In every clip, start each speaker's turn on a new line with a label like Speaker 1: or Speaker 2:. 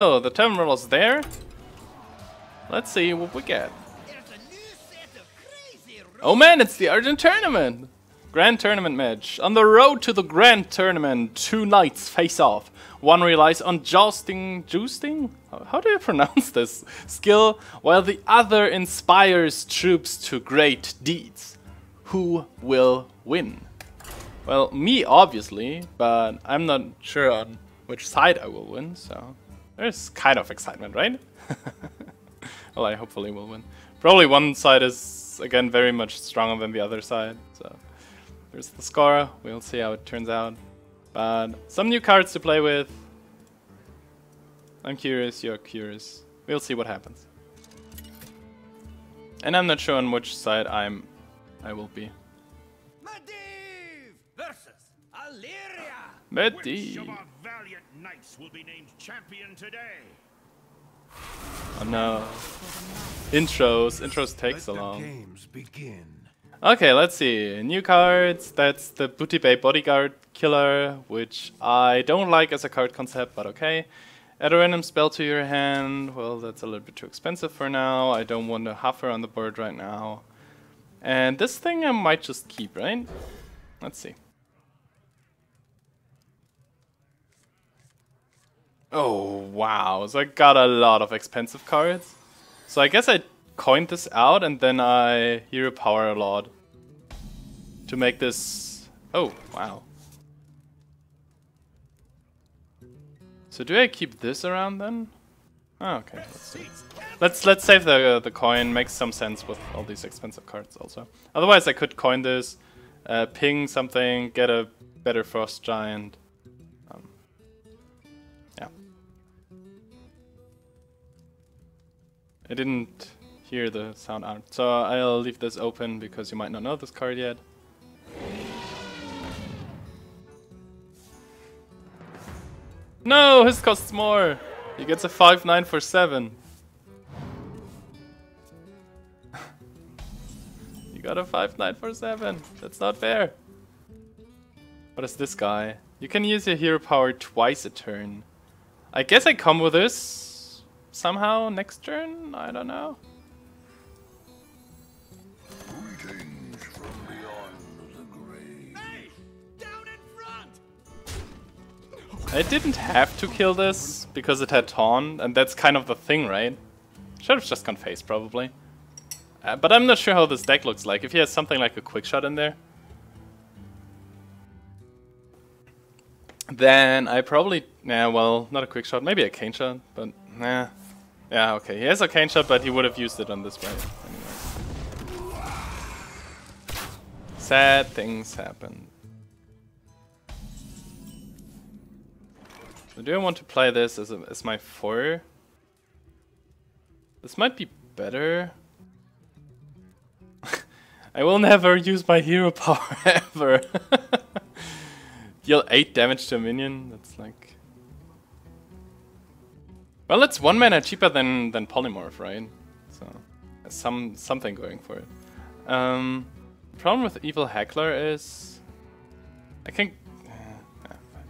Speaker 1: Oh, the terminal's there. Let's see what we get. Oh man, it's the Argent Tournament! Grand Tournament match. On the road to the Grand Tournament, two knights face off. One relies on jousting, jousting? How do you pronounce this? Skill, while the other inspires troops to great deeds. Who will win? Well, me obviously, but I'm not sure on which side I will win, so there's kind of excitement, right? well, I hopefully will win. Probably one side is, again, very much stronger than the other side, so there's the score. We'll see how it turns out. But some new cards to play with. I'm curious, you're curious. We'll see what happens. And I'm not sure on which side I'm I will be.
Speaker 2: Medivh versus Alleria.
Speaker 1: Medivh.
Speaker 3: Knights will be named champion today?
Speaker 1: Oh no. Intros. Intros take
Speaker 4: Let
Speaker 1: so long.
Speaker 4: games begin.
Speaker 1: Okay, let's see. New cards. That's the Booty Bay Bodyguard Killer, which I don't like as a card concept, but okay. Add a random spell to your hand. Well, that's a little bit too expensive for now. I don't want a Huffer on the board right now. And this thing I might just keep, right? Let's see. Oh, wow. So I got a lot of expensive cards. So I guess I coined this out and then I hero power a lot. To make this... Oh, wow. So do I keep this around then? Oh, okay. Let's see. Let's let's save the uh, the coin. Makes some sense with all these expensive cards also. Otherwise, I could coin this, uh, ping something, get a better frost giant. I didn't hear the sound out, so I'll leave this open because you might not know this card yet. No, his costs more. He gets a 5-9 for 7. you got a 5-9 for 7. That's not fair. What is this guy? You can use your hero power twice a turn. I guess I come with this somehow next turn? I don't know.
Speaker 4: Greetings from beyond the grave.
Speaker 2: Hey, down in front.
Speaker 1: I didn't have to kill this because it had Taunt, and that's kind of the thing, right? Should have just gone face, probably. Uh, but I'm not sure how this deck looks like. If he has something like a quick shot in there, then I probably, yeah, well, not a quick shot, maybe Arcane Shot, but nah. Yeah, okay, he has Arcane Shot, but he would have used it on this way anyway. Sad things happen. So do I want to play this as, a, as my 4? This might be better. I will never use my hero power ever. Deal 8 damage to a minion, that's like... Well, it's one mana cheaper than, than Polymorph, right? So, some something going for it. Um, problem with Evil Heckler is... I can... uh,
Speaker 3: like.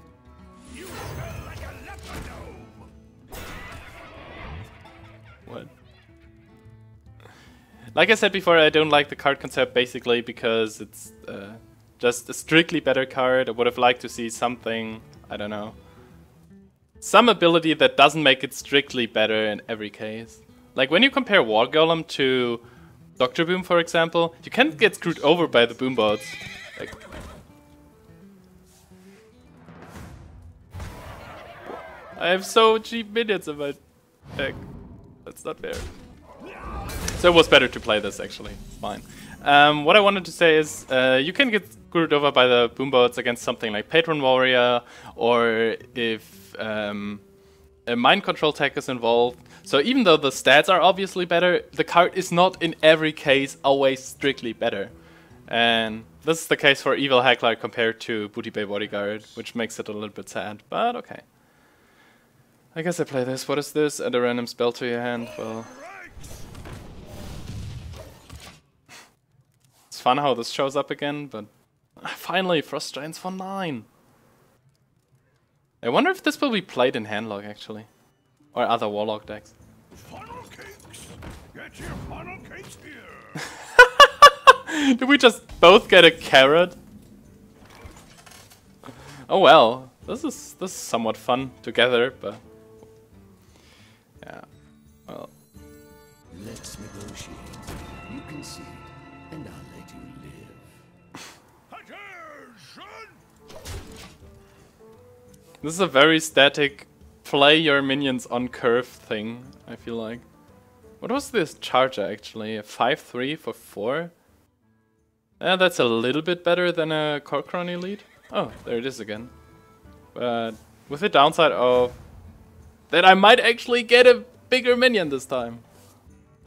Speaker 1: What? Like I said before, I don't like the card concept basically because it's uh, just a strictly better card. I would have liked to see something, I don't know, some ability that doesn't make it strictly better in every case. Like when you compare War Golem to Doctor Boom, for example, you can't get screwed over by the boom bots. Like, I have so cheap minions in my deck. That's not fair. So it was better to play this actually. Fine. Um, what I wanted to say is uh, you can get screwed over by the boombots against something like Patron Warrior, or if um, a mind control tech is involved. So even though the stats are obviously better, the card is not in every case always strictly better. And this is the case for Evil Heckler compared to Booty Bay Bodyguard, which makes it a little bit sad, but okay. I guess I play this. What is this? Add a random spell to your hand. Well, it's fun how this shows up again, but finally, Frost Giants for 9. I wonder if this will be played in Handlock, actually. Or other Warlock decks.
Speaker 3: Funnel cakes! Get your funnel cakes here!
Speaker 1: Did we just both get a carrot? Oh well, this is this is somewhat fun together, but yeah, well,
Speaker 5: Let's negotiate. You concede, and I'll
Speaker 1: this is a very static play your minions on curve thing. I feel like. What was this charger actually? A five three for four? Yeah, that's a little bit better than a Kor'kron Elite. Oh, there it is again. But with the downside of that I might actually get a bigger minion this time.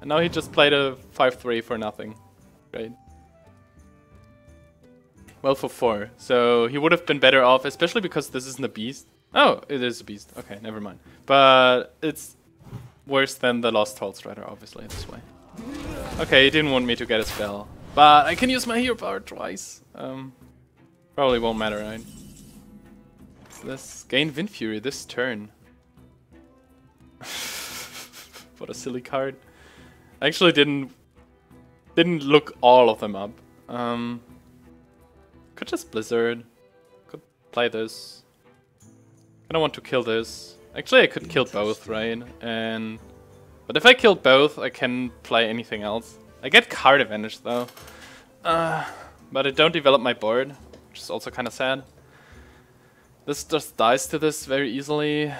Speaker 1: And now he just played a 5-3 for nothing. Great. Well, for 4. So he would have been better off, especially because this isn't a beast. Oh, it is a beast. Okay, never mind. But it's worse than the Lost Hall Strider, obviously, this way. Okay, he didn't want me to get a spell. But I can use my hero power twice. Um, probably won't matter, right? This? Gain Wind Fury this turn. what a silly card. I actually didn't didn't look all of them up. Um, could just Blizzard. Could play this. I don't want to kill this. Actually, I could kill both, right? And but if I kill both, I can play anything else. I get card advantage though. Uh, but I don't develop my board, which is also kind of sad. This just dies to this very easily.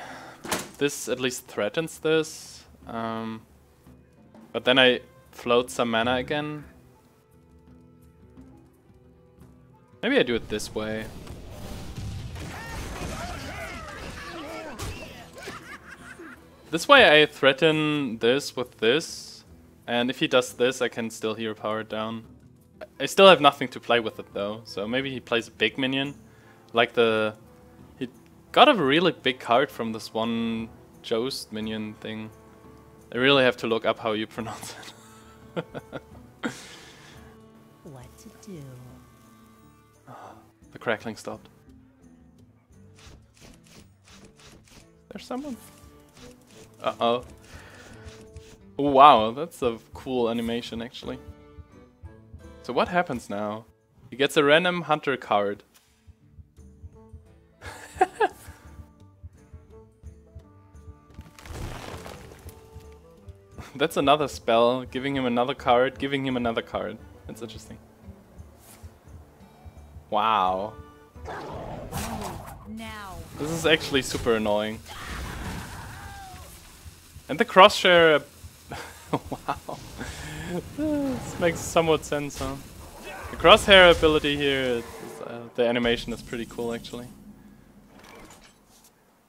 Speaker 1: This at least threatens this. Um, but then I float some mana again. Maybe I do it this way. This way I threaten this with this, and if he does this I can still hero power it down. I still have nothing to play with it though, so maybe he plays a big minion, like the... He got a really big card from this one Joust minion thing. I really have to look up how you pronounce it. crackling stopped. There's someone. Uh-oh. Wow, that's a cool animation actually. So what happens now? He gets a random hunter card. That's another spell, giving him another card, giving him another card. That's interesting. Wow.
Speaker 6: Now.
Speaker 1: This is actually super annoying. And the crosshair... wow. this makes somewhat sense, huh? The crosshair ability here, is, uh, the animation is pretty cool actually.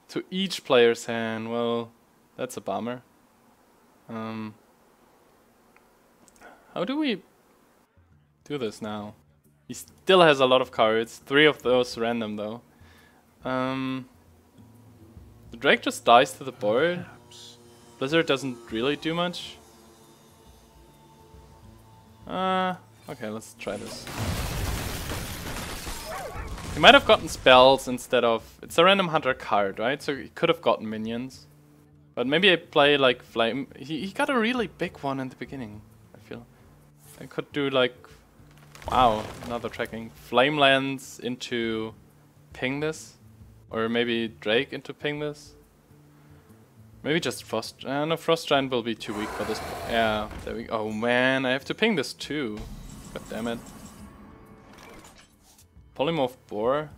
Speaker 1: To each player's hand, well, that's a bummer. Um, how do we do this now? He still has a lot of cards, three of those random though. Um, the Drake just dies to the board. Blizzard doesn't really do much. Uh, okay, let's try this. He might have gotten spells instead of... It's a random hunter card, right? So he could have gotten minions. But maybe I play like flame... He, he got a really big one in the beginning, I feel. I could do like... Wow, another tracking. Flame Lance into ping this. Or maybe Drake into ping this. Maybe just Frost... Uh, no, Frost Giant will be too weak for this. Yeah, there we Oh man, I have to ping this too. God damn it. Polymorph Boar?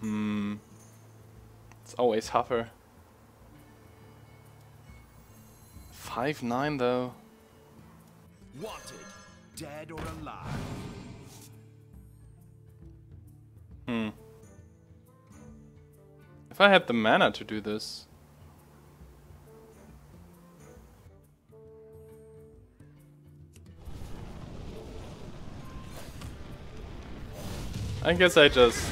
Speaker 1: Hmm. It's always Huffer. 5-9 though.
Speaker 2: Wanted, dead or alive.
Speaker 1: Hmm. If I had the mana to do this. I guess I just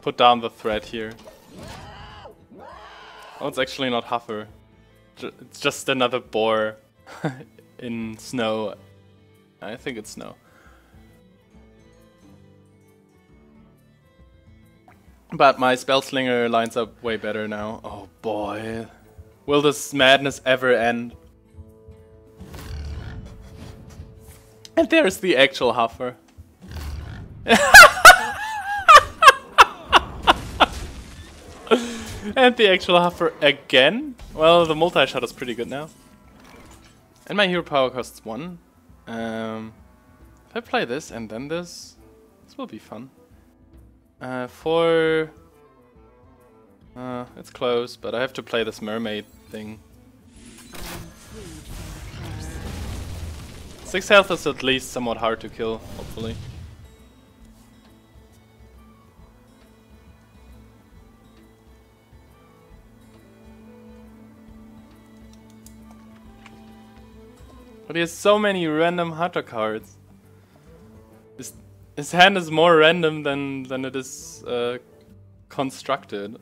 Speaker 1: put down the threat here. Oh, it's actually not Huffer. It's just another boar in snow. I think it's snow. But my spell slinger lines up way better now. Oh boy. Will this madness ever end? And there's the actual Huffer. and the actual Huffer again? Well, the multi-shot is pretty good now. And my hero power costs one. Um, if I play this and then this, this will be fun. Uh, for... Uh, it's close, but I have to play this mermaid thing. Six health is at least somewhat hard to kill, hopefully. But he has so many random hunter cards. His, his hand is more random than, than it is uh, constructed.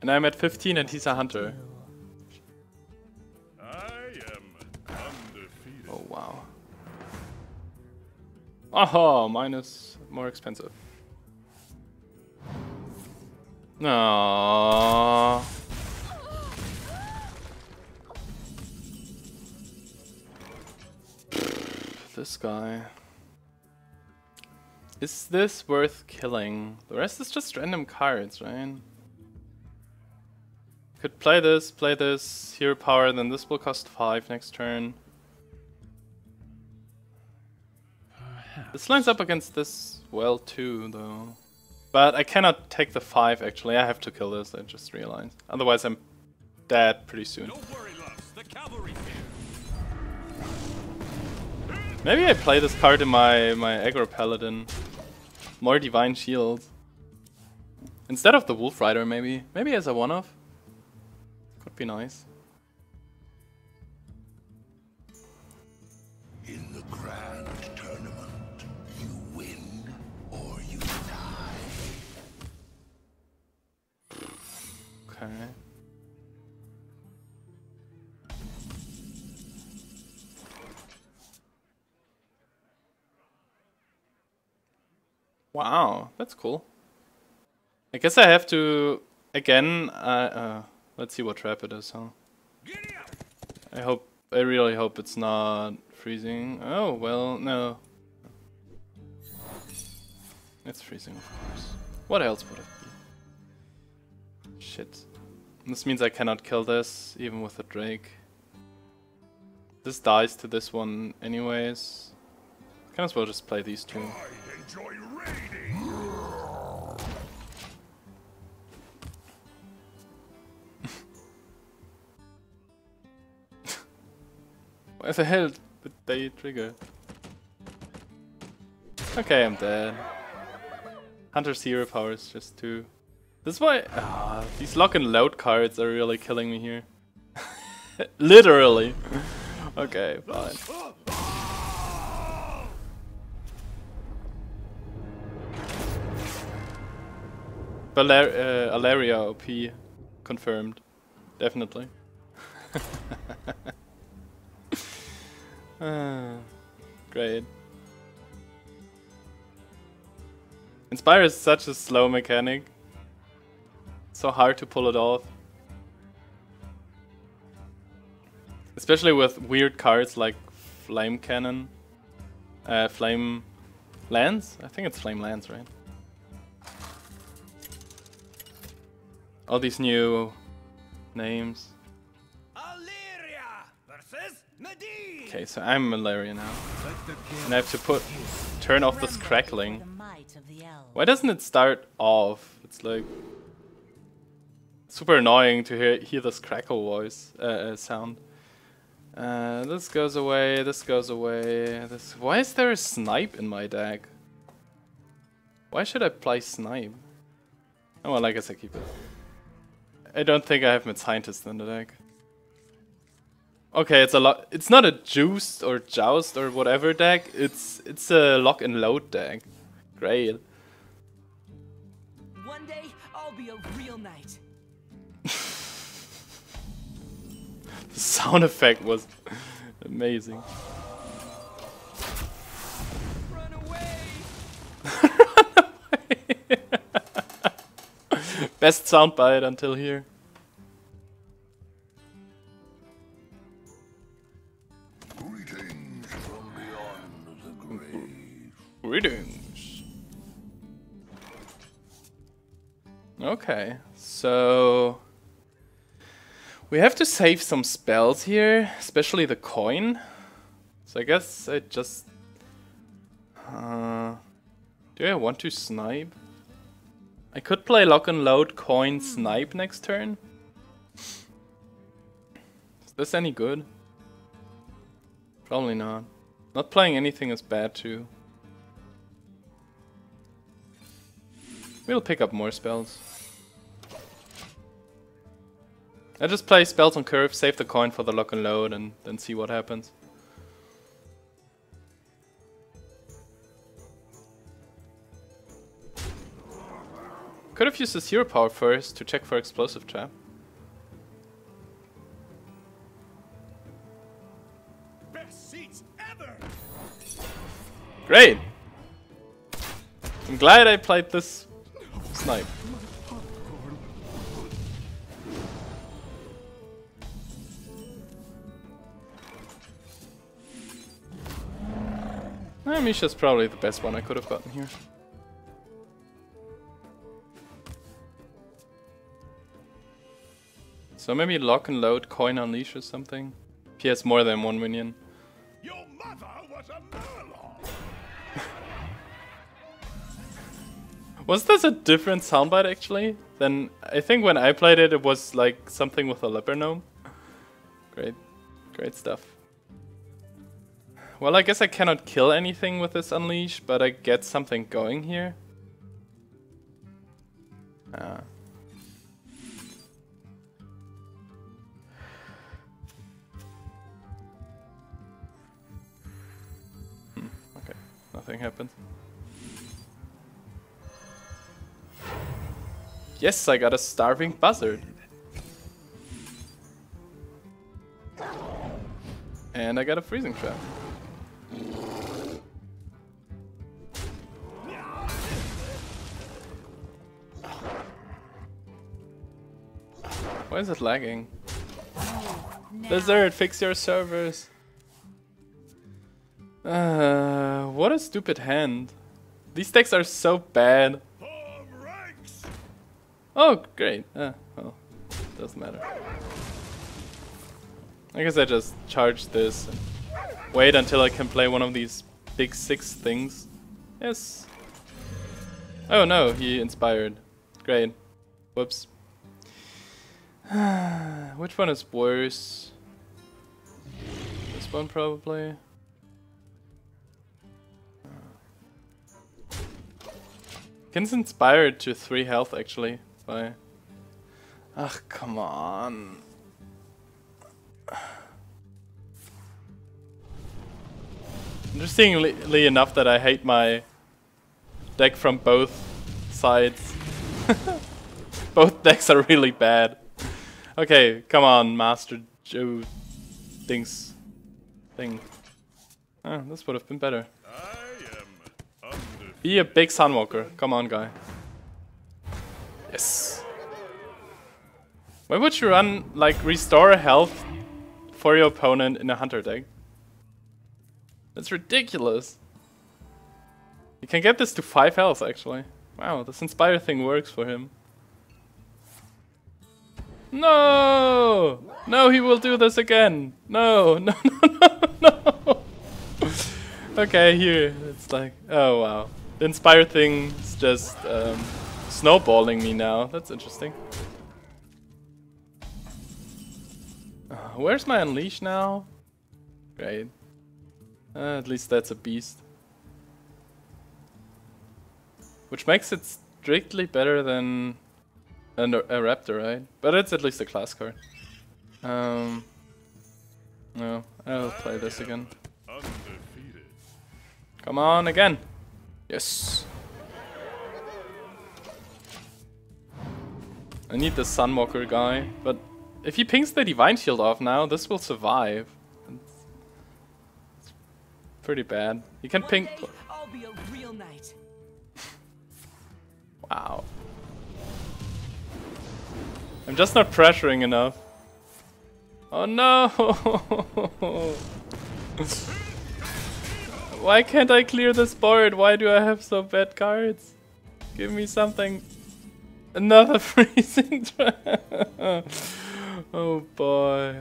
Speaker 1: And I'm at 15 and he's a hunter.
Speaker 3: I am undefeated.
Speaker 1: Oh wow. Aha, mine is more expensive. No. This guy. Is this worth killing? The rest is just random cards, right? Could play this, play this, hero power, then this will cost 5 next turn. This lines up against this well too, though. But I cannot take the 5 actually, I have to kill this, I just realized. Otherwise I'm dead pretty soon. Maybe I play this card in my, my aggro paladin. More divine shield. Instead of the wolf rider maybe. Maybe as a one-off. Could be nice.
Speaker 4: In the grand tournament, you win or you die.
Speaker 1: Okay. Wow, that's cool. I guess I have to again. Uh, uh, let's see what trap it is. Huh? I hope. I really hope it's not freezing. Oh well, no. It's freezing, of course. What else would it be? Shit. This means I cannot kill this, even with a Drake. This dies to this one anyways. Can as well just play these two. Why the hell did they trigger? Okay, I'm dead. Hunter's hero power is just too... This is why ah, these lock and load cards are really killing me here. Literally. okay, fine. Uh, Alleria OP confirmed. Definitely. Ah, great. Inspire is such a slow mechanic. So hard to pull it off. Especially with weird cards like Flame Cannon. Uh, Flame Lance? I think it's Flame Lance, right? All these new names.
Speaker 3: Alleria versus Medivh.
Speaker 1: Okay, so I'm Malaria now. And I have to put turn off this crackling. Why doesn't it start off? It's like super annoying to hear hear this crackle voice uh, uh, sound. Uh, this goes away. This goes away. This. Why is there a snipe in my deck? Why should I play snipe? Oh well, I guess I keep it. I don't think I have Mad Scientist in the deck. Okay, it's a lot. It's not a juiced or joust or whatever deck. It's it's a lock and load deck. Great.
Speaker 6: One day, I'll be a real knight.
Speaker 1: The sound effect was amazing. Best soundbite until here. Greetings from beyond the grave. Greetings. Okay, so... We have to save some spells here, especially the coin. So I guess I just... Uh, do I want to snipe? I could play lock and load coin snipe next turn. Is this any good? Probably not. Not playing anything is bad too. We'll pick up more spells. I just play spells on curve, save the coin for the lock and load, and then see what happens. Could have used the zero power first to check for explosive trap.
Speaker 3: Best seats ever!
Speaker 1: Great! I'm glad I played this snipe. Misha's probably the best one I could have gotten here. So maybe lock and load coin unleash or something. If he has more than one minion.
Speaker 3: Your mother was a Murloc!
Speaker 1: Was this a different soundbite actually? Then I think when I played it, it was like something with a leper gnome. Great, great stuff. Well, I guess I cannot kill anything with this unleash, but I get something going here. Ah. Nothing happened. Yes, I got a starving buzzard. And I got a freezing trap. Why is it lagging? Oh, Blizzard, fix your servers. Uh, what a stupid hand. These decks are so bad. Oh, great. Uh, well, doesn't matter. I guess I just charge this and wait until I can play one of these big six things. Yes. Oh no, he inspired. Great. Whoops. Which one is worse? This one probably. Ken's inspired to 3 health actually by... Ugh, come on. Interestingly enough that I hate my deck from both sides. both decks are really bad. Okay, come on, Master Joe things. Thing. Ah, this would have been better. Be a big Sunwalker. Come on, guy. Yes. Why would you run, like, restore health for your opponent in a Hunter deck? That's ridiculous. You can get this to 5 health, actually. Wow, this Inspire thing works for him. No! No, he will do this again! No, no, no, no, no! okay, here, it's like, oh wow. The Inspire thing is just um, snowballing me now. That's interesting. Uh, where's my Unleash now? Great. Uh, at least that's a beast. Which makes it strictly better than a, a Raptor, right? But it's at least a class card. Um, no, I'll play this again. Come on again. Yes. I need the Sunwalker guy, but if he pings the Divine Shield off now, this will survive. It's, pretty bad. He can
Speaker 6: One
Speaker 1: ping.
Speaker 6: day, I'll be a real knight.
Speaker 1: Wow. I'm just not pressuring enough. Oh no! Why can't I clear this board? Why do I have so bad cards? Give me something. Another freezing trap. oh boy.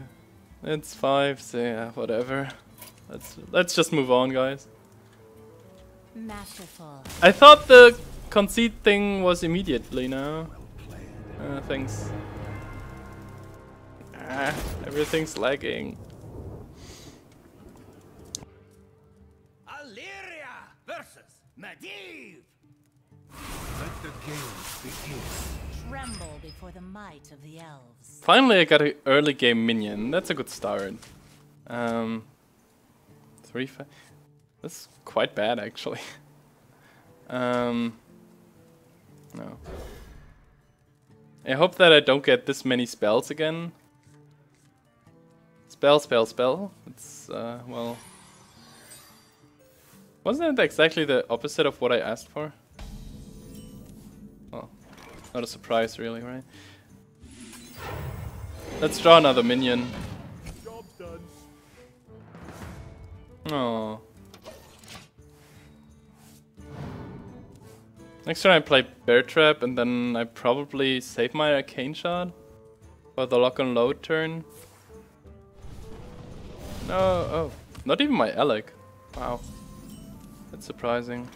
Speaker 1: It's five, so yeah, whatever. Let's let's just move on, guys.
Speaker 6: Masterful.
Speaker 1: I thought the concede thing was immediately now. Uh, thanks. Ah, everything's lagging.
Speaker 2: Versus Medivh.
Speaker 4: Let the games begin.
Speaker 6: Tremble before the might of the elves.
Speaker 1: Finally, I got an early game minion. That's a good start. Um, three, five. That's quite bad, actually. um, no. I hope that I don't get this many spells again. Spell, spell, spell. It's, uh, well... Wasn't it exactly the opposite of what I asked for? Well, not a surprise really, right? Let's draw another minion. Oh. Next turn I play Bear Trap and then I probably save my Arcane Shot for the lock and load turn. No, oh, not even my Elekk. Wow. That's surprising.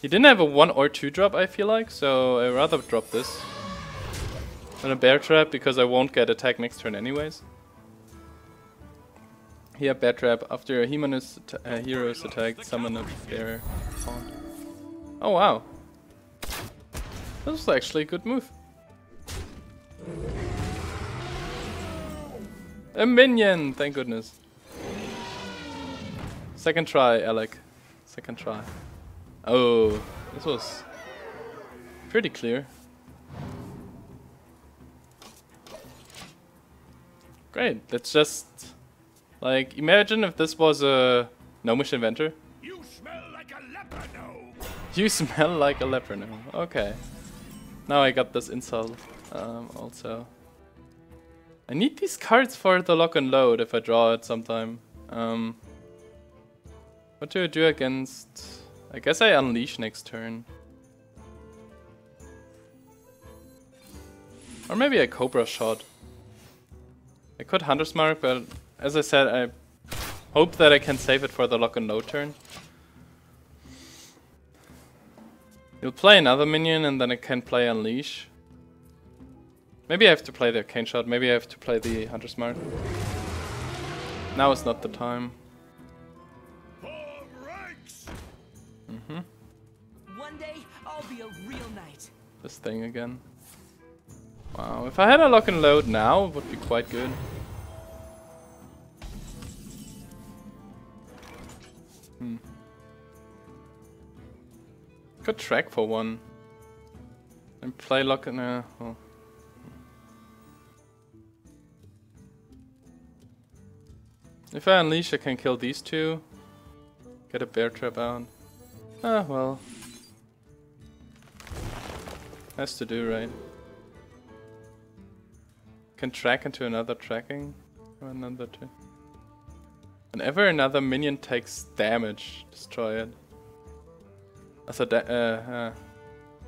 Speaker 1: He didn't have a 1 or 2 drop I feel like, so i rather drop this than a Bear Trap because I won't get attack next turn anyways. Here, Bear Trap. After a human is atta uh, hero is attacked, summon a bear pawn. Oh wow. This was actually a good move. A minion! Thank goodness. Second try, Elekk. Second try. Oh, this was pretty clear. Great, let's just... Like, imagine if this was a gnomish inventor.
Speaker 3: You smell like a leper gnome.
Speaker 1: You smell like a leper now. Okay. Now I got this insult um, also. I need these cards for the lock and load if I draw it sometime. Um, what do I do against... I guess I unleash next turn. Or maybe a Cobra shot. I could Hunter's Mark, but as I said, I hope that I can save it for the lock and load turn. You'll play another minion and then I can play Unleash. Maybe I have to play the Arcane Shot, maybe I have to play the Hunter's Mark. Now is not the time. This thing again. Wow, if I had a lock and load now, it would be quite good. Hmm. Could track for one. And play lock and uh, well. If I unleash, I can kill these two. Get a bear trap out. Ah, well. Has to do, right? Can track into another tracking. Another two. Whenever another minion takes damage, destroy it. Also, da uh, uh,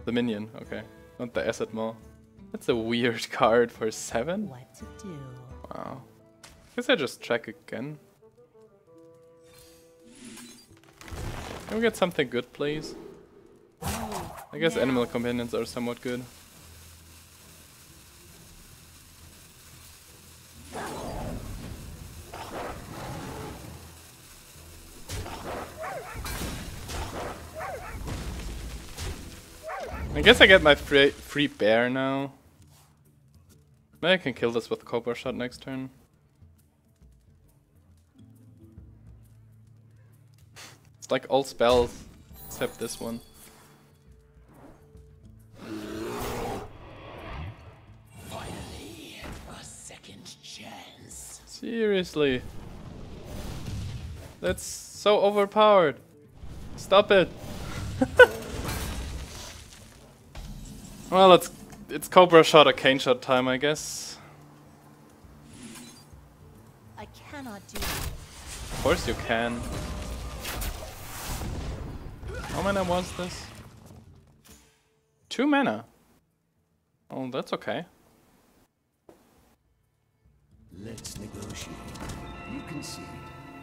Speaker 1: the minion, okay. Not the asset more. That's a weird card for 7?
Speaker 6: What to do?
Speaker 1: Wow. Guess I just track again. Can we get something good, please? I guess animal companions are somewhat good. I guess I get my free, free bear now. Maybe I can kill this with Cobra Shot next turn. It's like all spells, except this one. Seriously. That's so overpowered. Stop it. well, it's it's Cobra Shot, or cane Shot time, I guess.
Speaker 6: I cannot do
Speaker 1: Of course you can. How mana was this? Two mana. Oh, that's okay.
Speaker 5: Let's negotiate. You concede,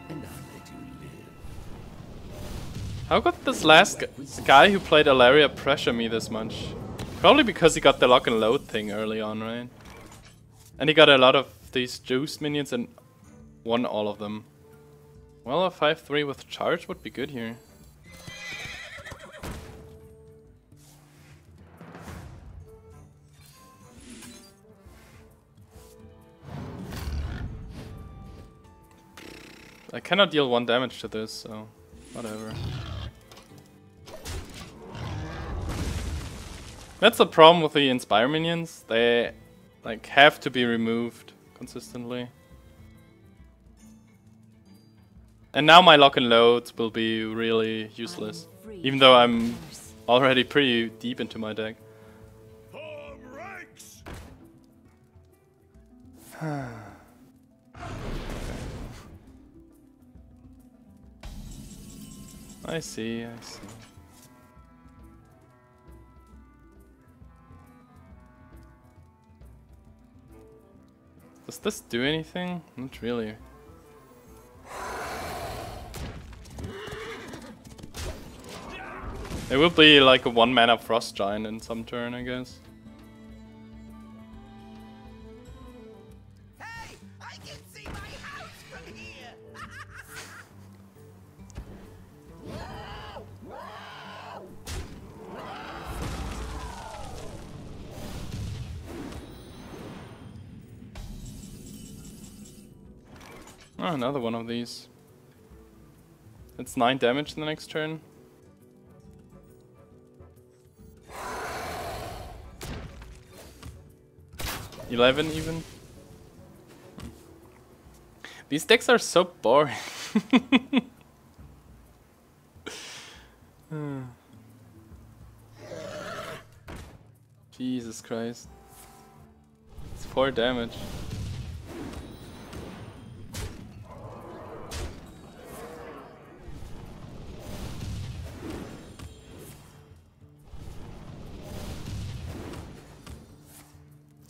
Speaker 5: and I'll let you live.
Speaker 1: How could this last guy who played Alleria pressure me this much? Probably because he got the lock and load thing early on, right? And he got a lot of these juice minions and won all of them. Well, a 5-3 with charge would be good here. I cannot deal one damage to this, so whatever. That's the problem with the Inspire minions. They like have to be removed consistently. And now my lock and loads will be really useless. Even though I'm already pretty deep into my deck. I see, I see. Does this do anything? Not really. It will be like a one mana frost giant in some turn, I guess. Another one of these. It's 9 damage in the next turn. Eleven even. These decks are so boring. Jesus Christ. It's 4 damage.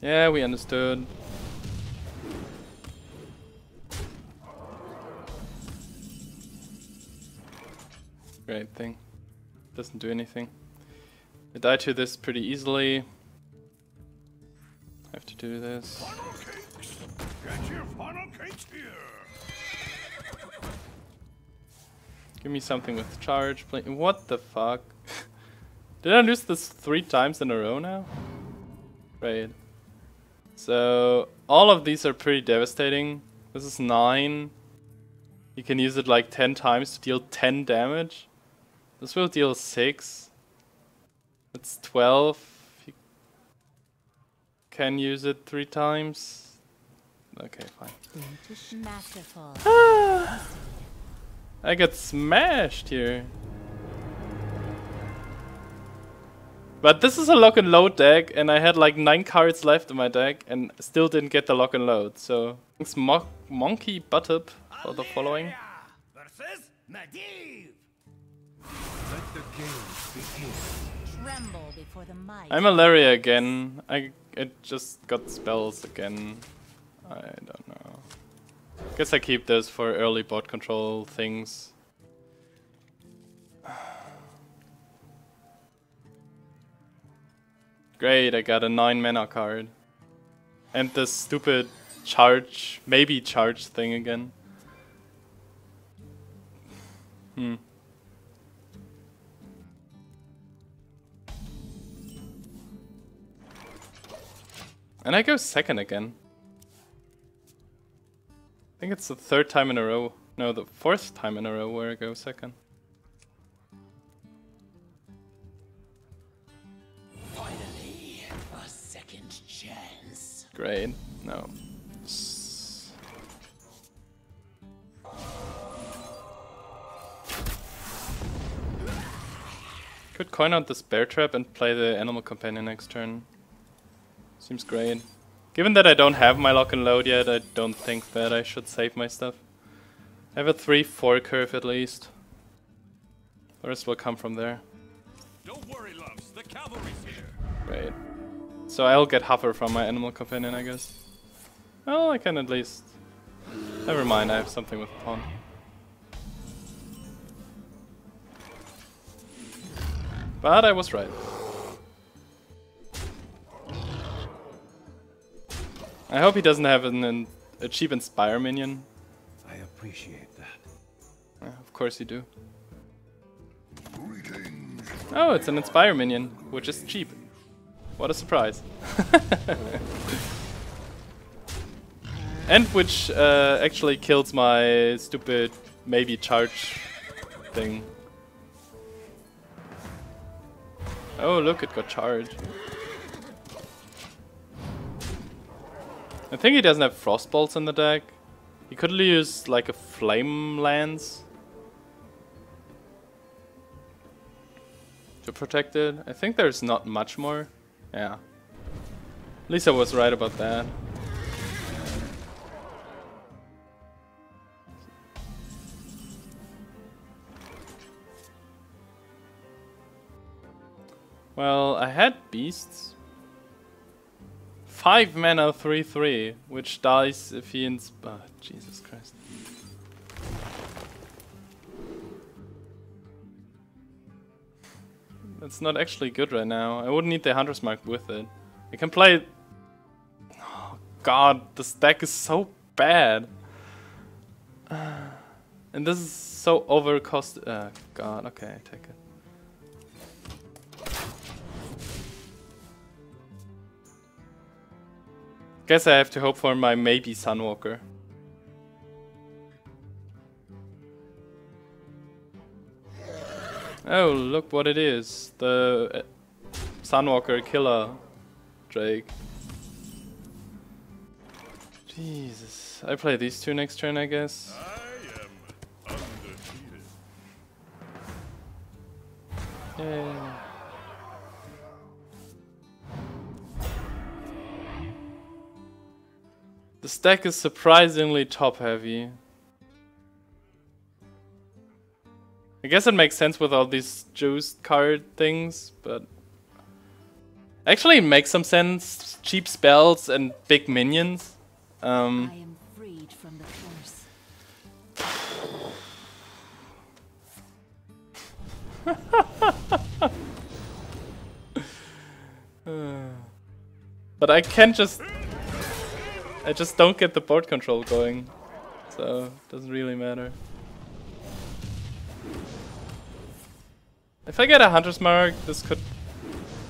Speaker 1: Yeah, we understood. Great thing. Doesn't do anything. I die to this pretty easily. Have to do this. Give me something with charge, please. What the fuck? Did I lose this three times in a row now? Great. So, all of these are pretty devastating. This is 9. You can use it like 10 times to deal 10 damage. This will deal 6. It's 12. You can use it 3 times. Okay, fine. I got smashed here. But this is a lock and load deck, and I had like 9 cards left in my deck, and still didn't get the lock and load, so... Thanks Mo Monkey Buttup for the following.
Speaker 2: Versus Medivh.
Speaker 4: Let the begin.
Speaker 6: Tremble before the might.
Speaker 1: I'm Alleria again. I it just got spells again. I don't know. Guess I keep this for early bot control things. Great, I got a 9 mana card. And the stupid charge, maybe charge thing again. Hmm. And I go second again. I think it's the third time in a row. No, the fourth time in a row where I go second. Great. No. S- Could coin out this bear trap and play the animal companion next turn. Seems great. Given that I don't have my lock and load yet, I don't think that I should save my stuff. I have a 3-4 curve at least. The rest will come from there.
Speaker 3: Don't worry, loves. The cavalry's here.
Speaker 1: Great. So I'll get Huffer from my animal companion, I guess. Well, I can at least... Never mind, I have something with pawn. But I was right. I hope he doesn't have an, an, a cheap Inspire minion.
Speaker 5: I appreciate that.
Speaker 1: Yeah, of course you do.
Speaker 4: Greetings.
Speaker 1: Oh, it's an Inspire minion, which is cheap. What a surprise. and which uh, actually kills my stupid maybe charge thing. Oh, look, it got charged. I think he doesn't have frost bolts in the deck. He could use like a flame lance to protect it. I think there's not much more. Yeah. At least I was right about that. Well, I had beasts. 5 mana 3 3, which dies if he ins. Oh, Jesus Christ. That's not actually good right now. I wouldn't need the Hunter's Mark with it. I can play. Oh, God, this deck is so bad. and this is so overcost. Uh, God, okay, I take it. Guess I have to hope for my maybe Sunwalker. Oh, look what it is. The uh, Sunwalker killer Drake. Jesus. I play these two next turn, I guess.
Speaker 3: I am undefeated.
Speaker 1: Yay. The stack is surprisingly top heavy. I guess it makes sense with all these joust card things, but... Actually, it makes some sense. Cheap spells and big minions. Um,
Speaker 6: I am freed from the curse.
Speaker 1: but I can't just... I just don't get the board control going. So, it doesn't really matter. If I get a Hunter's Mark, this could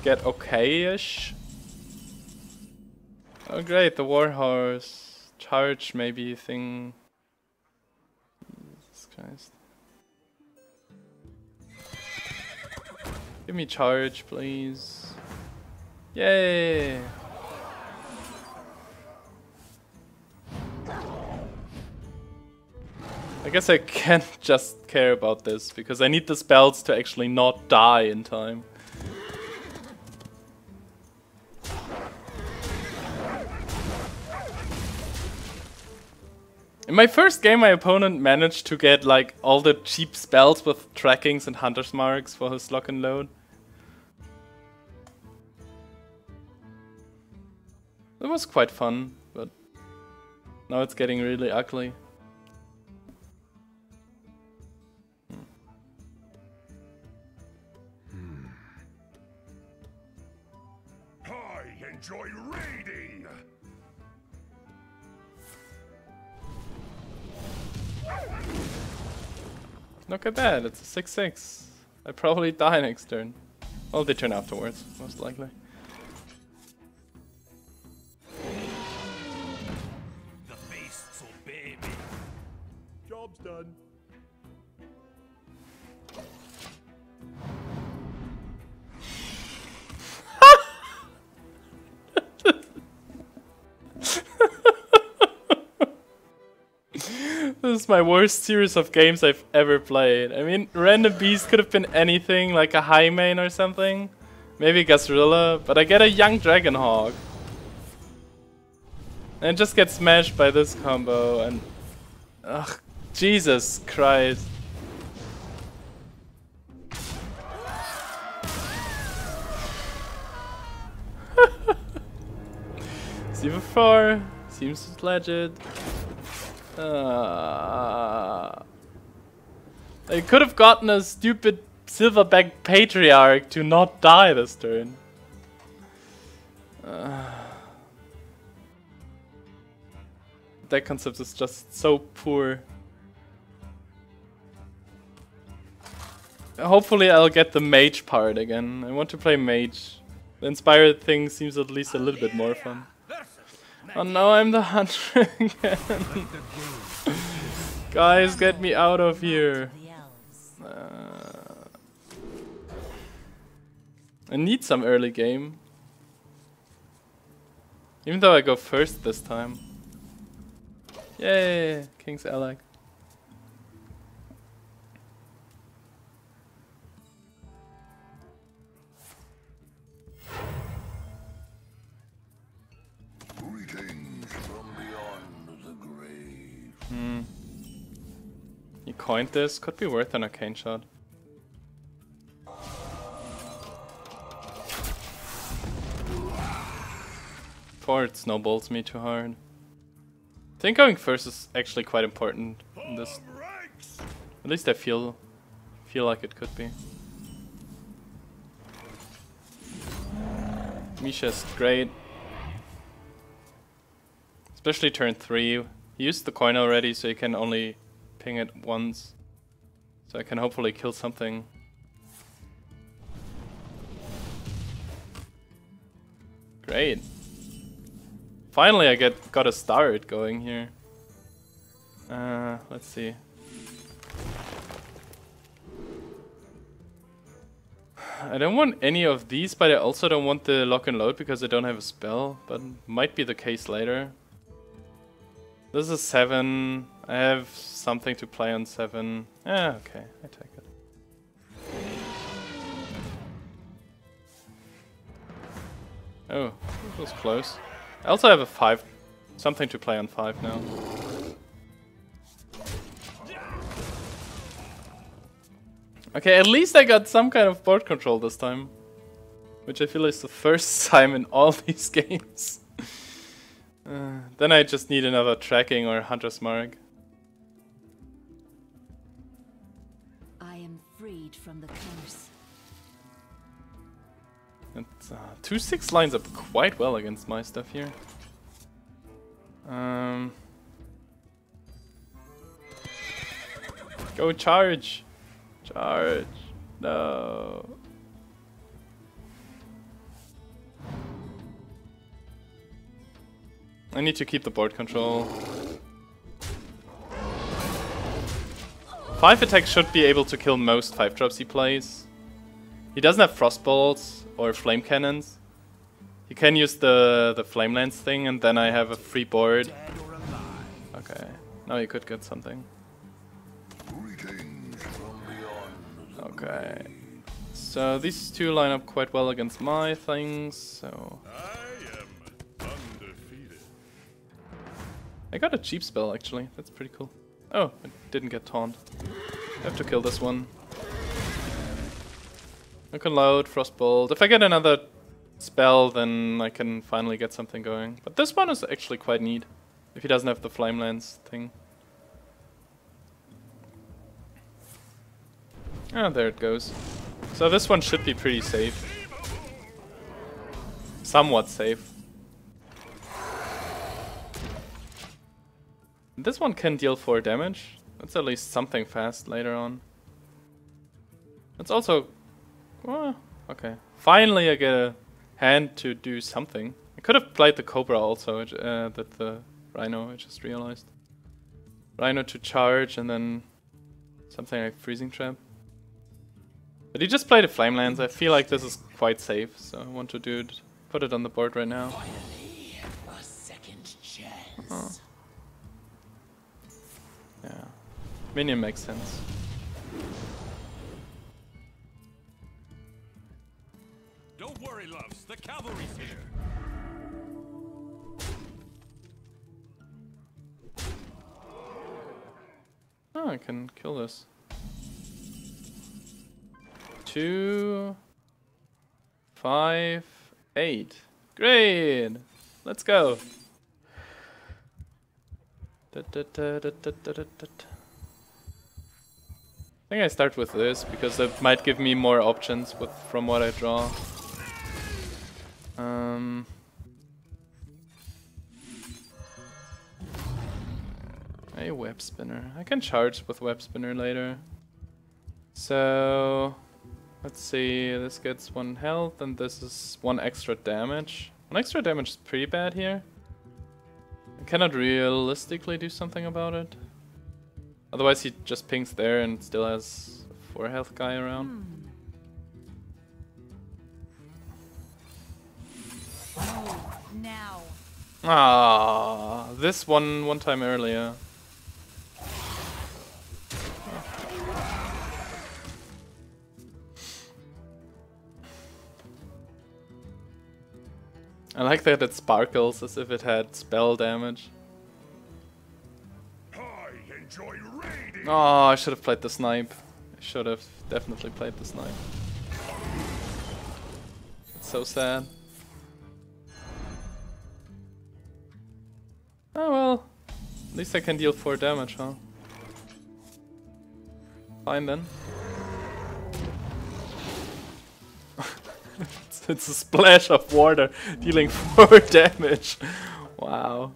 Speaker 1: get okay-ish. Oh great, the Warhorse. Charge maybe thing. Jesus Christ. Give me charge, please. Yay! I guess I can't just care about this, because I need the spells to actually not die in time. In my first game, my opponent managed to get like all the cheap spells with trackings and hunter's marks for his lock and load. It was quite fun, but now it's getting really ugly.
Speaker 3: Enjoy raiding.
Speaker 1: Look at that, it's a 6-6. I probably die next turn. Well, they turn afterwards, most likely.
Speaker 3: The beasts obey me. Job's done.
Speaker 1: This is my worst series of games I've ever played. I mean, Random Beast could have been anything, like a Highmane or something. Maybe Gahz'rilla, but I get a young Dragonhawk. And just get smashed by this combo and... Ugh, Jesus Christ. Zero 4 seems legit. Uh, I could have gotten a stupid silverback patriarch to not die this turn. Uh, that concept is just so poor. Hopefully I'll get the mage part again. I want to play mage. The inspired thing seems at least a little bit more fun. Oh now I'm the hunter again. Guys, get me out of here. Uh, I need some early game. Even though I go first this time. Yay, King's Elekk. Coined this, could be worth an arcane shot. Before it snowballs me too hard. I think going first is actually quite important in this. At least I feel feel like it could be. Misha's great. Especially turn 3. He used the coin already, so you can only ping it once. So I can hopefully kill something. Great. Finally I get got a start going here. Uh, let's see. I don't want any of these, but I also don't want the lock and load because I don't have a spell, but might be the case later. This is 7. I have something to play on 7. Yeah, okay, I take it. Oh, this was close. I also have a 5. Something to play on 5 now. Okay, at least I got some kind of board control this time. Which I feel is the first time in all these games. Uh, then I just need another tracking or hunter's mark.
Speaker 6: From the curse.
Speaker 1: And, uh, 2-6 lines up quite well against my stuff here. Um, go charge! Charge! No! I need to keep the board control. 5 attack should be able to kill most 5 drops he plays. He doesn't have frost bolts or flame cannons. He can use the the flame lance thing, and then I have a free board. Okay, now he could get something.
Speaker 4: Greetings from beyond
Speaker 1: Okay, so these two line up quite well against my things. So
Speaker 3: I am undefeated.
Speaker 1: I got a cheap spell actually. That's pretty cool. Oh, I didn't get taunt. I have to kill this one. I can load Frostbolt. If I get another spell, then I can finally get something going. But this one is actually quite neat. If he doesn't have the Flame Lance thing. Ah, there it goes. So this one should be pretty safe. Somewhat safe. This one can deal 4 damage. That's at least something fast later on. It's also... Well, okay. Finally I get a hand to do something. I could have played the Cobra also, uh, that the Rhino, I just realized. Rhino to charge and then something like Freezing Trap. But he just played a Flame Lance. I feel like this is quite safe, so I want to do it, put it on the board right now.
Speaker 5: A
Speaker 1: Minion makes sense.
Speaker 3: Don't worry, loves. The cavalry's here.
Speaker 1: Oh, I can kill this. Two, five, eight. Great. Let's go. Da, da, da, da, da, da, da, da. I think I start with this because that might give me more options with from what I draw. Um, a web spinner. I can charge with web spinner later. So let's see. This gets one health, and this is one extra damage. One extra damage is pretty bad here. I cannot realistically do something about it. Otherwise, he just pings there and still has four health guy around.
Speaker 6: Now.
Speaker 1: Ah, this one one time earlier. I like that it sparkles as if it had spell damage. Oh, I should have played the snipe. I should have definitely played the snipe. It's so sad. Oh well. At least I can deal 4 damage, huh? Fine then. it's, it's a splash of water dealing 4 damage. Wow.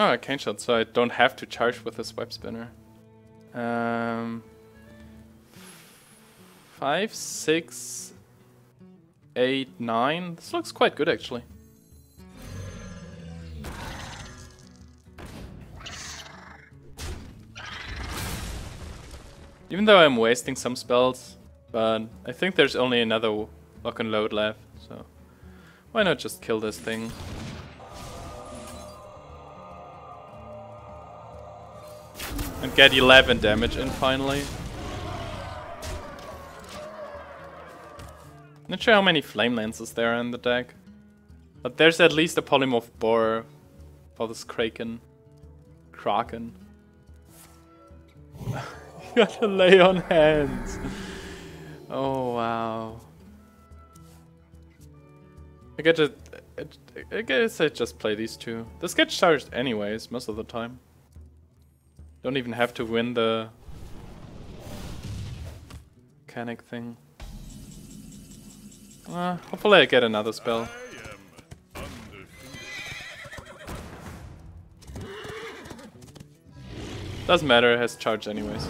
Speaker 1: Oh, I can shot, so I don't have to charge with this web spinner. Um, five, six, eight, nine. This looks quite good actually. Even though I'm wasting some spells, but I think there's only another lock and load left, so why not just kill this thing? And get 11 damage in finally. Not sure how many flame lances there are in the deck. But there's at least a polymorph boar for this Kraken. Kraken. you gotta lay on hands. Oh wow. I get to. I guess I just play these two. This gets charged anyways, most of the time. Don't even have to win the mechanic thing. Uh, hopefully I get another spell. Doesn't matter, it has charge anyways.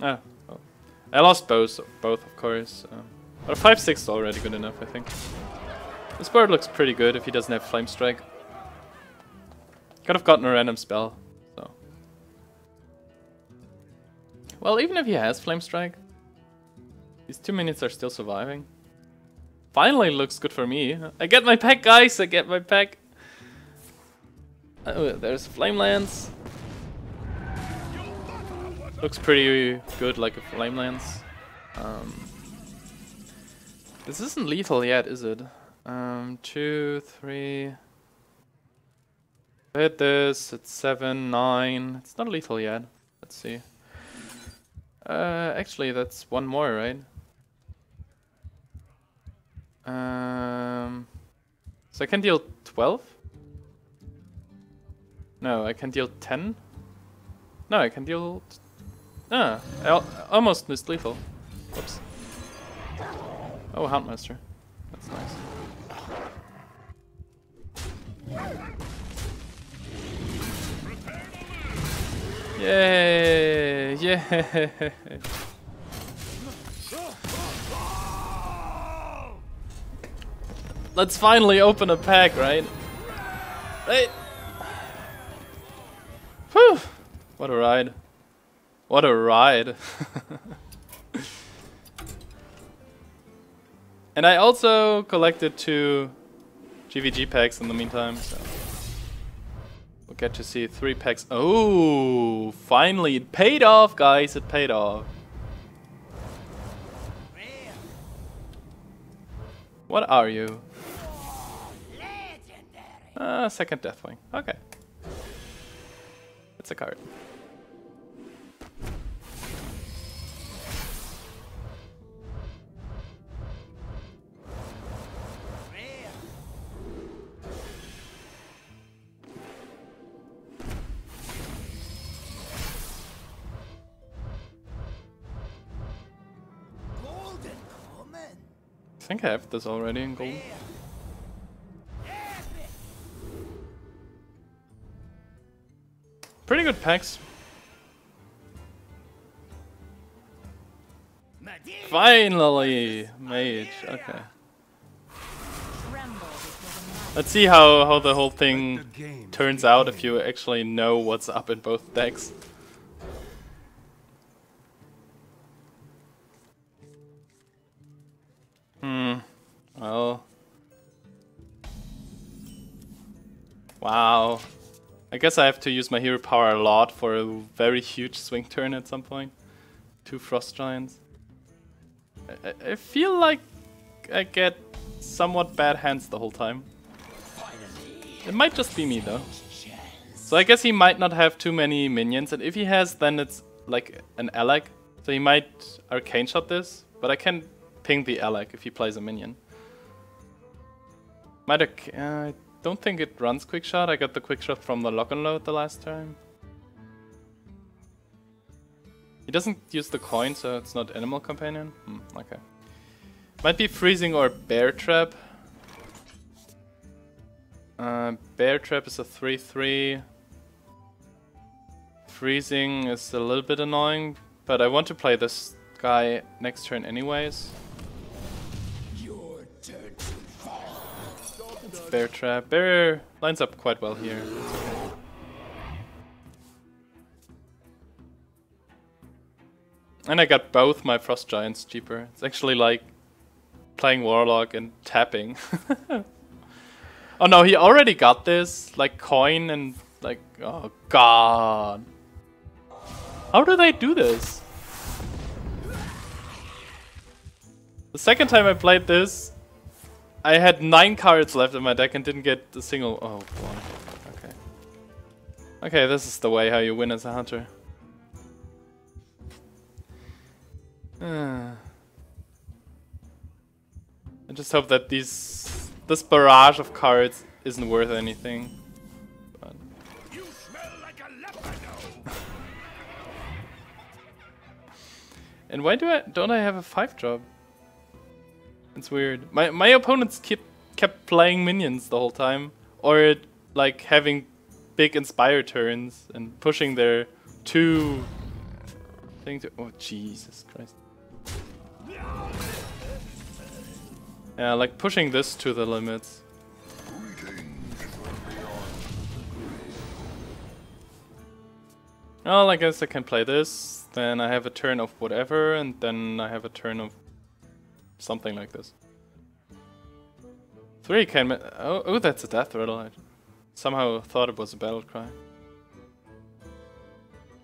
Speaker 1: Ah, well. I lost both, both of course. Um, but a 5-6 is already good enough, I think. This bird looks pretty good if he doesn't have Flame Strike. Could have gotten a random spell, so. Well, even if he has Flame Strike, these two minutes are still surviving. Finally looks good for me. I get my pack, guys! I get my pack! Oh, there's Flame Lance. Looks pretty good like a Flame Lance. Um, this isn't lethal yet, is it? Um, two, three... Hit this, it's 7, 9. It's not lethal yet. Let's see. Uh, actually, that's one more, right? Um, so I can deal 12? No, I can deal 10? No, I can deal... Ah, I al almost missed lethal. Whoops. Oh, Houndmaster. That's nice. Yay! Yay! Let's finally open a pack, right? Right? Whew! What a ride. What a ride. and I also collected two GVG packs in the meantime, so get to see three packs. Oh, finally it paid off, guys. It paid off. What are you?
Speaker 2: Ah,
Speaker 1: uh, second Deathwing. Okay. It's a card. Think I have this already in gold. Pretty good packs. Finally! Mage. Okay.
Speaker 6: Tremble before the night.
Speaker 1: Let's see how, how the whole thing turns out if you actually know what's up in both decks. Hmm. Well. Wow. I guess I have to use my hero power a lot for a very huge swing turn at some point. Two Frost Giants. I, I- feel like I get somewhat bad hands the whole time. It might just be me though. So I guess he might not have too many minions, and if he has, then it's like an Elekk. So he might arcane shot this, but I can ping the Elekk if he plays a minion. Arc- uh, I don't think it runs quick shot. I got the quick shot from the lock and load the last time. He doesn't use the coin, so it's not animal companion. Hmm, okay. Might be freezing or bear trap. Uh, bear trap is a 3-3. Freezing is a little bit annoying, but I want to play this guy next turn anyways. Bear trap. Bear lines up quite well here. And I got both my frost giants cheaper. It's actually like playing warlock and tapping. oh no, he already got this like coin and like oh god. How do they do this? The second time I played this, I had nine cards left in my deck and didn't get a single. Oh boy. Okay. Okay, this is the way how you win as a hunter. Uh. I just hope that these this barrage of cards isn't worth anything. But
Speaker 3: You smell like a leprechaun.
Speaker 1: and why do I don't I have a five drop? It's weird. My my opponents kept kept playing minions the whole time, or like having big inspire turns and pushing their two things. Oh Jesus Christ! Yeah, like pushing this to the limits. Well, I guess I can play this. Then I have a turn of whatever, and then I have a turn of something like this. Three can. Oh, oh, that's a death rattle. I somehow thought it was a battle cry.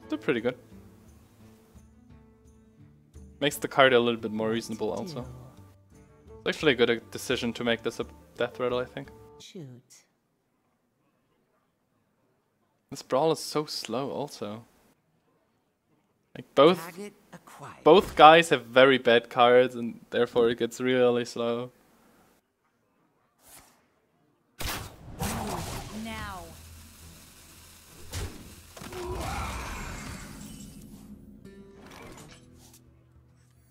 Speaker 1: They're pretty good. Makes the card a little bit more reasonable, also. It's actually a good uh, decision to make this a death rattle, I think.
Speaker 6: Shoot.
Speaker 1: This brawl is so slow, also. Like both. Both guys have very bad cards, and therefore it gets really slow.
Speaker 6: Now.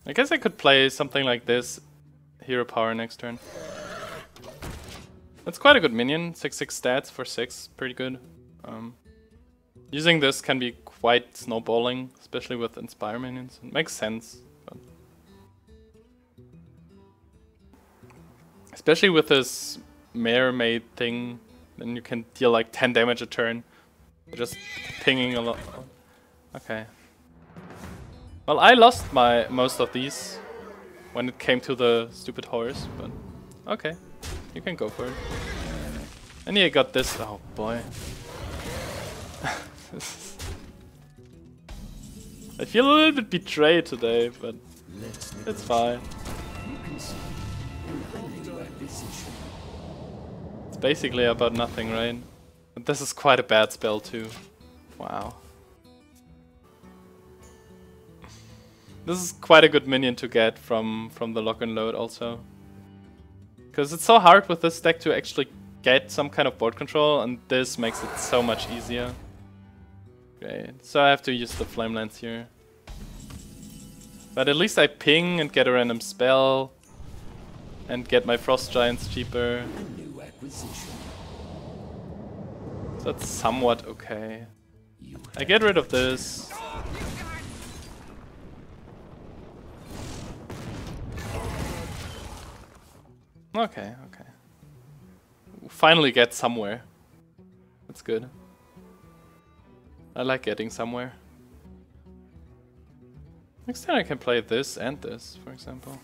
Speaker 1: I guess I could play something like this, hero power next turn. That's quite a good minion, 6-6 stats for 6, pretty good. Um, using this can be quite snowballing, especially with Inspire minions. It makes sense. Especially with this Mare Maid thing, then you can deal like 10 damage a turn. Just pinging a lot. Okay. Well, I lost my most of these when it came to the stupid horse, but okay, you can go for it. And you got this. Oh boy. I feel a little bit betrayed today, but it's fine. It's basically about nothing, right? But this is quite a bad spell too. Wow. This is quite a good minion to get from, from the lock and load also. Because it's so hard with this deck to actually get some kind of board control and this makes it so much easier. Great, so I have to use the Flame Lance here. But at least I ping and get a random spell and get my Frost Giants cheaper. So that's somewhat okay. I get rid of this. Okay, okay. Finally get somewhere. That's good. I like getting somewhere. Next time I can play this and this, for example.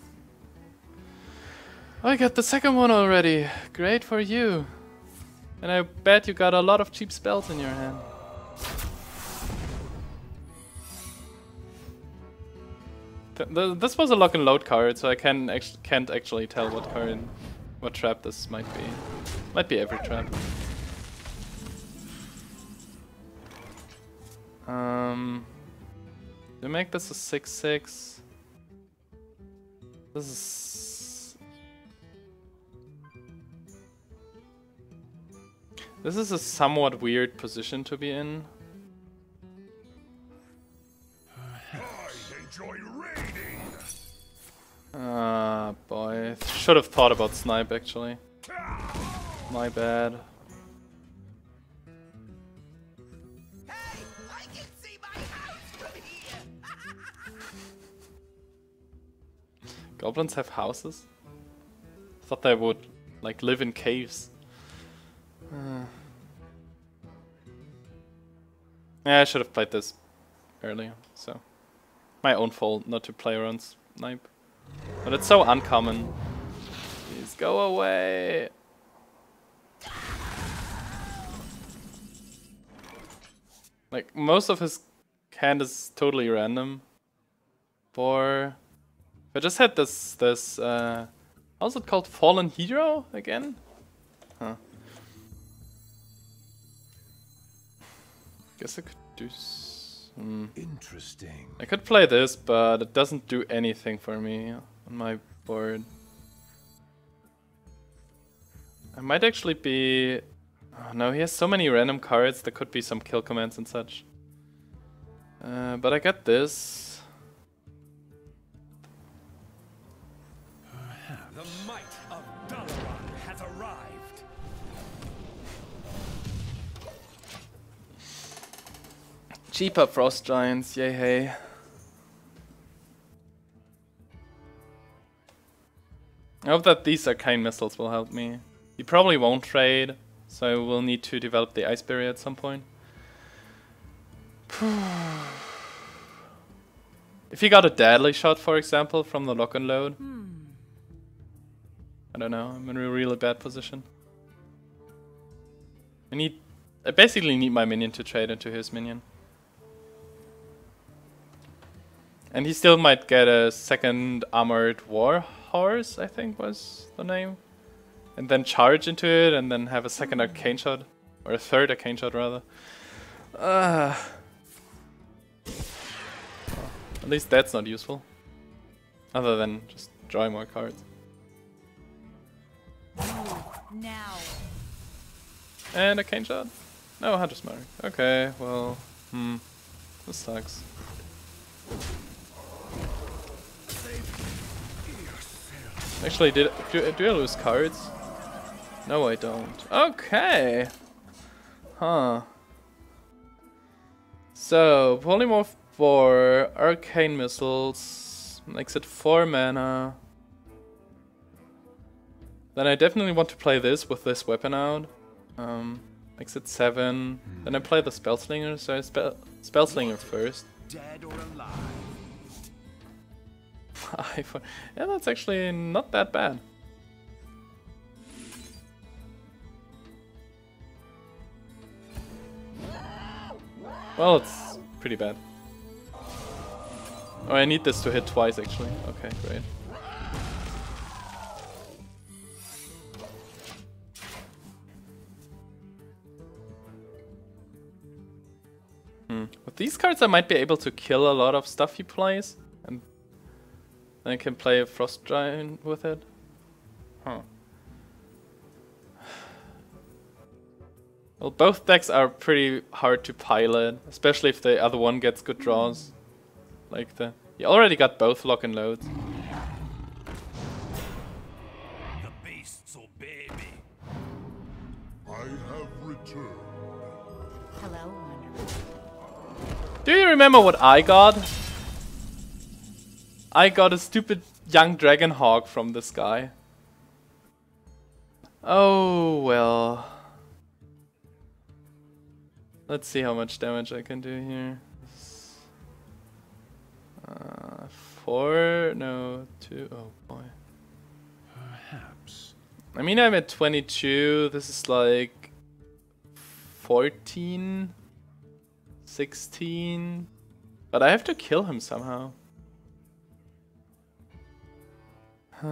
Speaker 1: Oh, I got the second one already. Great for you. And I bet you got a lot of cheap spells in your hand. Th th this was a lock and load card, so I can act can't actually tell what card, what trap this might be. Might be every trap. Um, we make this a six six. This is. This is a somewhat weird position to be in. Ah, boy. Should have thought about snipe actually. My bad. Goblins have houses? I Thought they would like live in caves. Uh. Yeah, I should have played this earlier, so my own fault not to play around snipe. But it's so uncommon. Please go away. Like most of his hand is totally random. If I just had this this uh how's it called? Fallen Hero again? Huh. Guess I could do hmm.
Speaker 4: Interesting.
Speaker 1: I could play this, but it doesn't do anything for me on my board. I might actually be... Oh no, he has so many random cards, there could be some kill commands and such. Uh, but I got this. Cheaper Frost Giants, yay hey. I hope that these arcane missiles will help me. He probably won't trade, so we'll need to develop the Ice Barrier at some point. if he got a deadly shot, for example, from the lock and load. I don't know, I'm in a really bad position. I need... I basically need my minion to trade into his minion. And he still might get a second armored war horse, I think was the name. And then charge into it and then have a second arcane shot. Or a third arcane shot rather. Uh, at least that's not useful. Other than just drawing more cards.
Speaker 6: Now.
Speaker 1: And arcane shot? No, Hunter Smarter. Okay, well, hmm. This sucks. Actually, did do, do I lose cards? No, I don't. Okay. Huh. So, polymorph for arcane missiles makes it 4 mana. Then I definitely want to play this with this weapon out. Um, makes it 7. Then I play the Spellslinger, so I spell Spellslinger first.
Speaker 3: Dead or alive.
Speaker 1: Five. Yeah, that's actually not that bad. Well, it's pretty bad. Oh, I need this to hit twice, actually. Okay, great. Hmm. With these cards, I might be able to kill a lot of stuff he plays. And I can play a Frost Giant with it. Huh. Well, both decks are pretty hard to pilot, especially if the other one gets good draws. Like the... You already got both lock and loads.
Speaker 3: The beasts obey me.
Speaker 4: I have returned.
Speaker 6: Hello, Wanderer.
Speaker 1: Do you remember what I got? I got a stupid young dragon hawk from this guy. Oh well. Let's see how much damage I can do here. Uh, four? No, two. Oh boy.
Speaker 3: Perhaps.
Speaker 1: I mean, I'm at 22. This is like 14, 16. But I have to kill him somehow.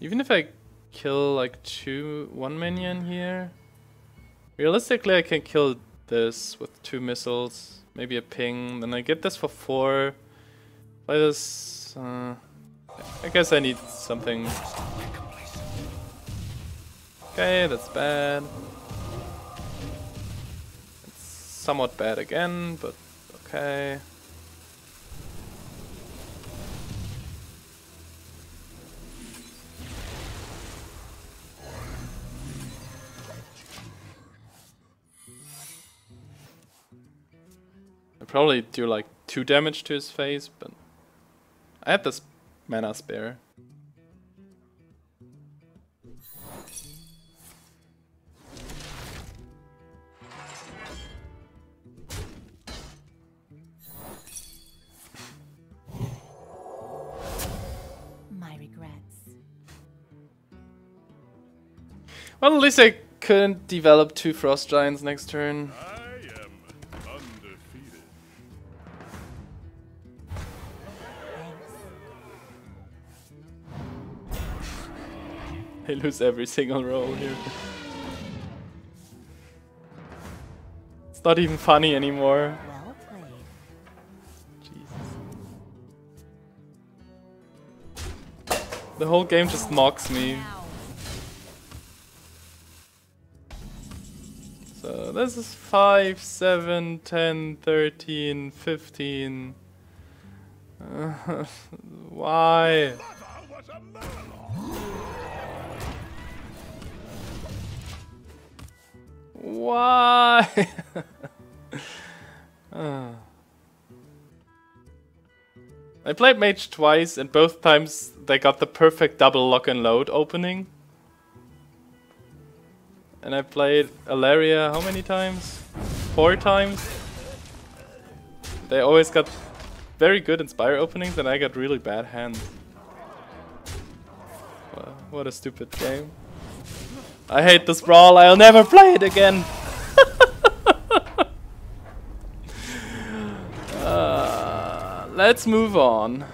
Speaker 1: Even if I kill like two, one minion here, realistically I can kill this with two missiles, maybe a ping. Then I get this for four. Play this. Uh, I guess I need something. Okay, that's bad. It's somewhat bad again, but okay. Probably do like two damage to his face, but I have this mana spare.
Speaker 6: My regrets.
Speaker 1: Well, at least I couldn't develop two frost giants next turn.
Speaker 3: I
Speaker 1: lose every single roll here. It's not even funny anymore.
Speaker 6: Well.
Speaker 1: Jesus. The whole game just mocks me. So this is 5, 7, 10, 13, 15. Uh, why? Why? Ah. I played Mage twice, and both times they got the perfect double lock and load opening. And I played Alleria how many times? Four times. They always got very good Inspire openings, and I got really bad hands. What a stupid game. I hate this brawl, I'll never play it again! uh, let's move on.